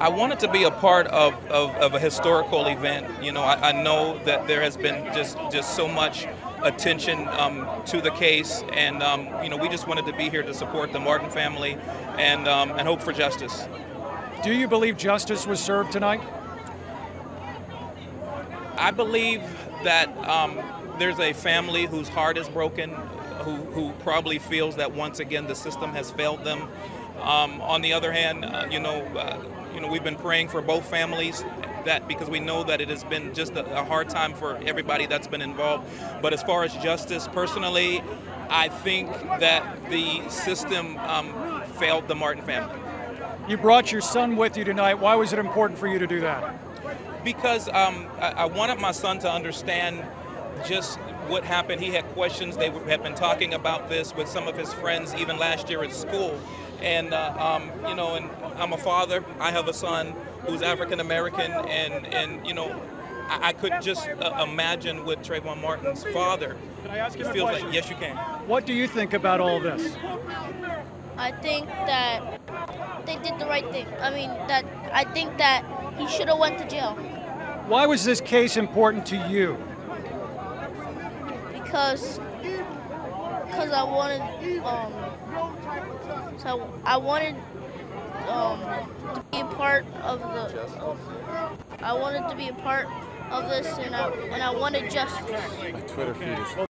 I wanted to be a part of, of, of a historical event. You know, I, I, know that there has been just, just so much attention um, to the case, and um, you know, we just wanted to be here to support the Martin family and, um, and hope for justice. Do you believe justice was served tonight? I believe that um, there's a family whose heart is broken, who, who probably feels that once again the system has failed them. Um, on the other hand, uh, you know, uh, you know, we've been praying for both families that because we know that it has been just a, a hard time for everybody that's been involved. But as far as justice, personally, I think that the system um, failed the Martin family. You brought your son with you tonight. Why was it important for you to do that? Because um, I, I wanted my son to understand just what happened. He had questions. They had been talking about this with some of his friends even last year at school. And, uh, um, you know, and I'm a father. I have a son who's African American. And, and, you know, I, I could just uh, imagine what Trayvon Martin's father can I ask you feels like. Yes, you can. What do you think about all this? I think that they did the right thing. I mean, that I think that he should have went to jail. Why was this case important to you? Because because I wanted um so I wanted um to be a part of the I wanted to be a part of this and I and I wanted justice. My Twitter feed is